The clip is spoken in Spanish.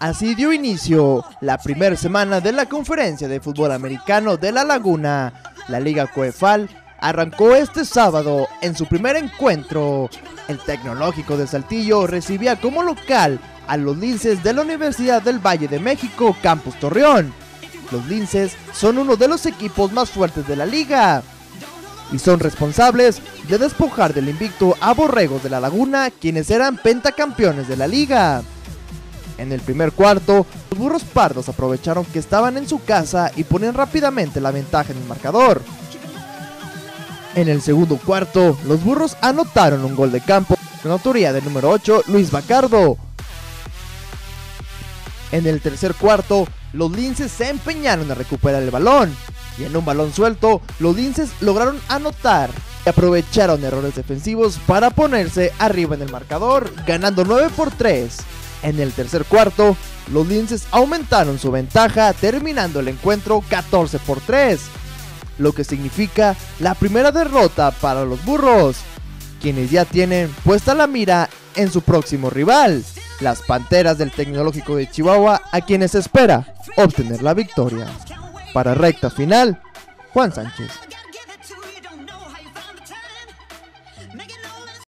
Así dio inicio la primera semana de la conferencia de fútbol americano de La Laguna. La Liga Coefal arrancó este sábado en su primer encuentro. El Tecnológico de Saltillo recibía como local a los linces de la Universidad del Valle de México, Campus Torreón. Los linces son uno de los equipos más fuertes de la liga y son responsables de despojar del invicto a Borregos de la Laguna, quienes eran pentacampeones de la liga. En el primer cuarto, los burros pardos aprovecharon que estaban en su casa y ponían rápidamente la ventaja en el marcador. En el segundo cuarto, los burros anotaron un gol de campo con autoría del número 8, Luis Bacardo. En el tercer cuarto, los linces se empeñaron a recuperar el balón. Y en un balón suelto, los linces lograron anotar y aprovecharon errores defensivos para ponerse arriba en el marcador, ganando 9 por 3. En el tercer cuarto, los linces aumentaron su ventaja, terminando el encuentro 14 por 3, lo que significa la primera derrota para los burros, quienes ya tienen puesta la mira en su próximo rival, las Panteras del Tecnológico de Chihuahua, a quienes espera obtener la victoria. Para recta final, Juan Sánchez.